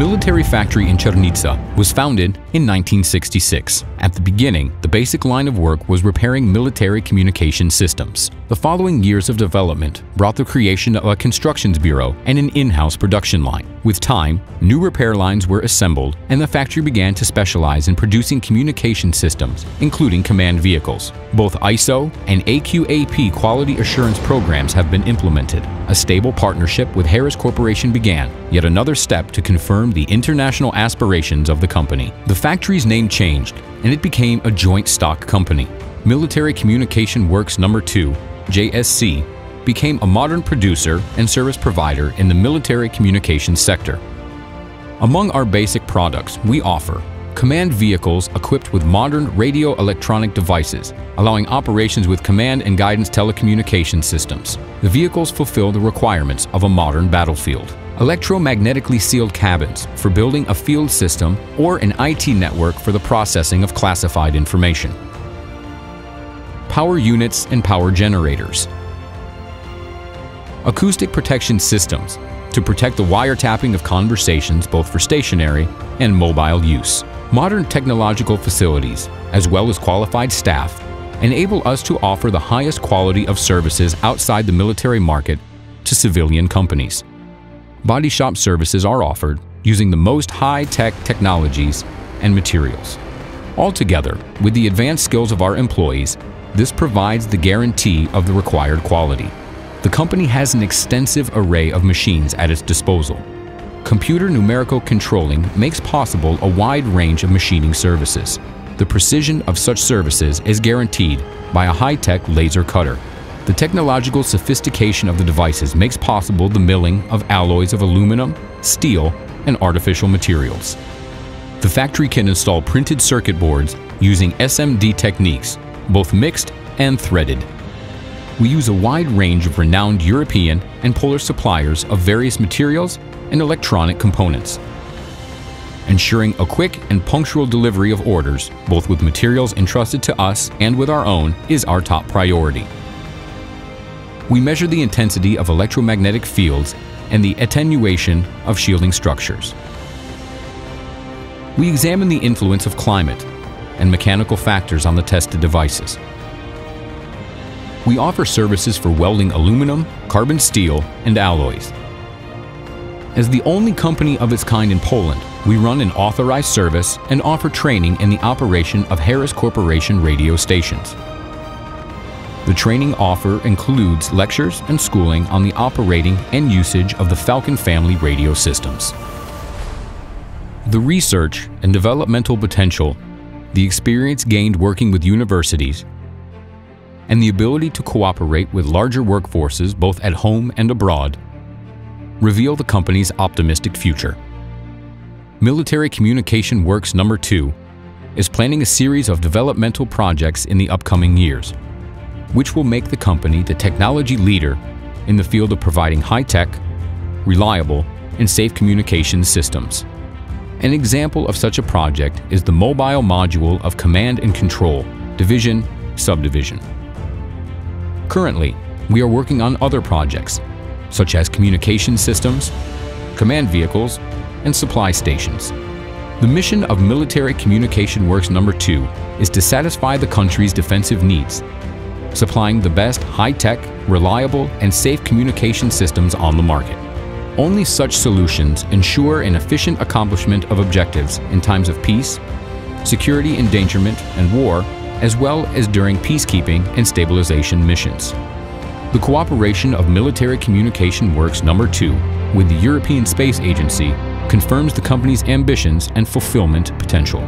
military factory in Czernica was founded in 1966. At the beginning, the basic line of work was repairing military communication systems. The following years of development brought the creation of a constructions bureau and an in-house production line. With time, new repair lines were assembled and the factory began to specialize in producing communication systems, including command vehicles. Both ISO and AQAP quality assurance programs have been implemented. A stable partnership with Harris Corporation began, yet another step to confirm the international aspirations of the company. The factory's name changed, and it became a joint stock company. Military Communication Works Number 2, JSC, became a modern producer and service provider in the military communications sector. Among our basic products, we offer command vehicles equipped with modern radio electronic devices, allowing operations with command and guidance telecommunication systems. The vehicles fulfill the requirements of a modern battlefield. Electromagnetically sealed cabins for building a field system or an IT network for the processing of classified information. Power units and power generators. Acoustic protection systems to protect the wiretapping of conversations both for stationary and mobile use. Modern technological facilities, as well as qualified staff, enable us to offer the highest quality of services outside the military market to civilian companies. Body shop services are offered using the most high-tech technologies and materials. Altogether, with the advanced skills of our employees, this provides the guarantee of the required quality. The company has an extensive array of machines at its disposal. Computer numerical controlling makes possible a wide range of machining services. The precision of such services is guaranteed by a high-tech laser cutter. The technological sophistication of the devices makes possible the milling of alloys of aluminum, steel, and artificial materials. The factory can install printed circuit boards using SMD techniques, both mixed and threaded. We use a wide range of renowned European and Polar suppliers of various materials and electronic components. Ensuring a quick and punctual delivery of orders, both with materials entrusted to us and with our own, is our top priority. We measure the intensity of electromagnetic fields and the attenuation of shielding structures. We examine the influence of climate and mechanical factors on the tested devices. We offer services for welding aluminum, carbon steel, and alloys. As the only company of its kind in Poland, we run an authorized service and offer training in the operation of Harris Corporation radio stations. The training offer includes lectures and schooling on the operating and usage of the Falcon family radio systems. The research and developmental potential, the experience gained working with universities, and the ability to cooperate with larger workforces both at home and abroad reveal the company's optimistic future. Military Communication Works Number 2 is planning a series of developmental projects in the upcoming years, which will make the company the technology leader in the field of providing high-tech, reliable, and safe communications systems. An example of such a project is the Mobile Module of Command and Control, Division, Subdivision. Currently, we are working on other projects, such as communication systems, command vehicles, and supply stations. The mission of Military Communication Works Number 2 is to satisfy the country's defensive needs, supplying the best high-tech, reliable, and safe communication systems on the market. Only such solutions ensure an efficient accomplishment of objectives in times of peace, security endangerment, and war, as well as during peacekeeping and stabilization missions. The cooperation of Military Communication Works Number 2 with the European Space Agency confirms the company's ambitions and fulfillment potential.